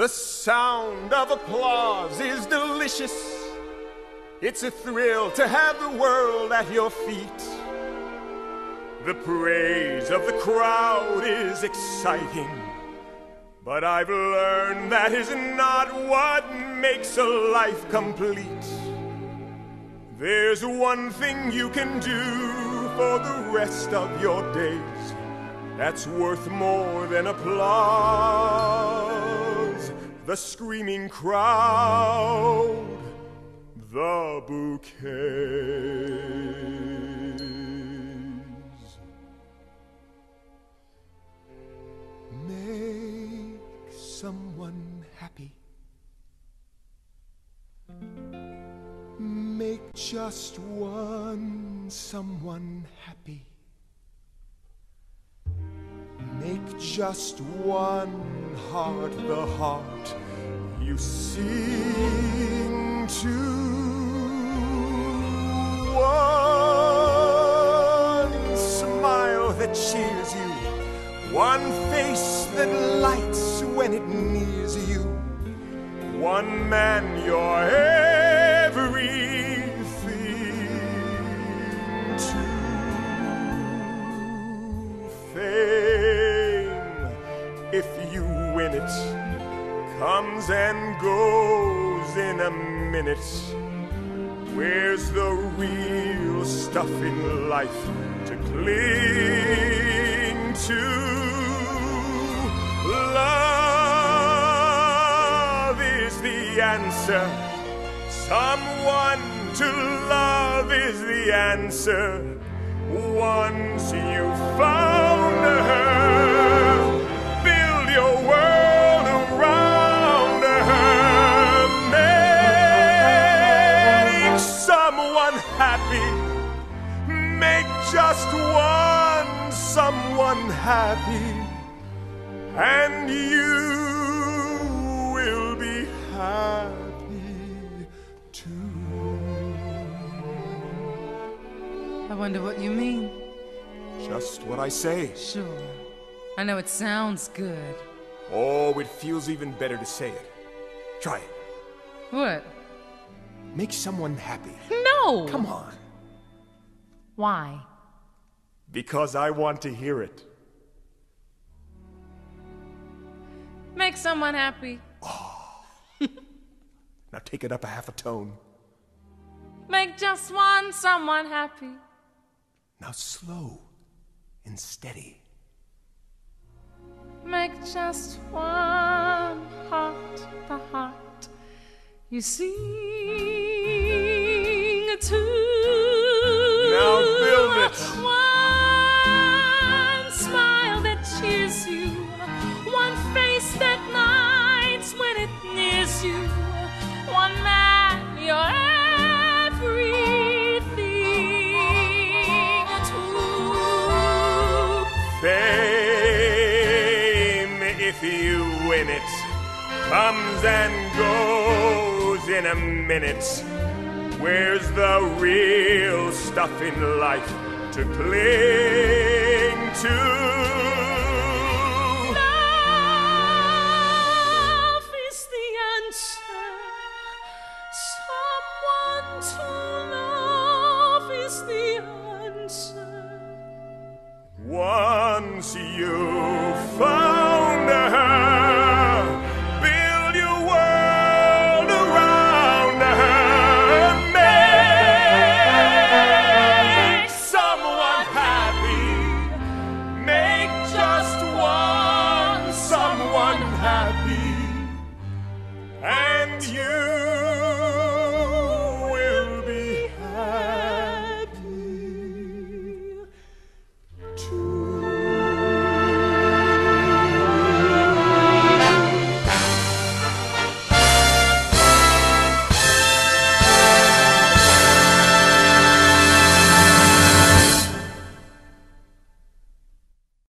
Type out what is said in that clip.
The sound of applause is delicious. It's a thrill to have the world at your feet. The praise of the crowd is exciting. But I've learned that is not what makes a life complete. There's one thing you can do for the rest of your days that's worth more than applause. The screaming crowd, the bouquets. Make someone happy. Make just one someone happy. Make just one heart the heart you sing to. One smile that cheers you. One face that lights when it nears you. One man you're everything if you win it, comes and goes in a minute. Where's the real stuff in life to cling to? Love is the answer. Someone to love is the answer. Once you found happy. And you will be happy too. I wonder what you mean. Just what I say. Sure. I know it sounds good. Oh, it feels even better to say it. Try it. What? Make someone happy. No! Come on. Why? Because I want to hear it. Make someone happy. Now take it up a half a tone. Make just one someone happy. Now slow and steady. Make just one heart the heart you sing to. it comes and goes in a minute. Where's the real stuff in life to cling to? once you you will be happy too.